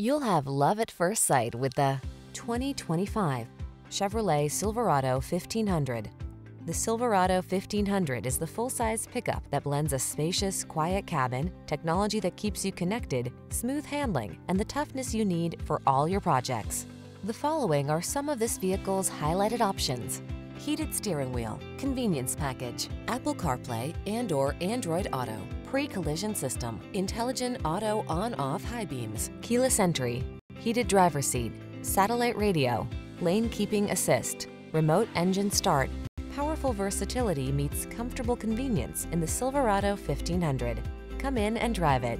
You'll have love at first sight with the 2025 Chevrolet Silverado 1500. The Silverado 1500 is the full-size pickup that blends a spacious, quiet cabin, technology that keeps you connected, smooth handling, and the toughness you need for all your projects. The following are some of this vehicle's highlighted options. Heated steering wheel, convenience package, Apple CarPlay and or Android Auto, pre-collision system, intelligent auto on-off high beams, keyless entry, heated driver seat, satellite radio, lane keeping assist, remote engine start. Powerful versatility meets comfortable convenience in the Silverado 1500. Come in and drive it.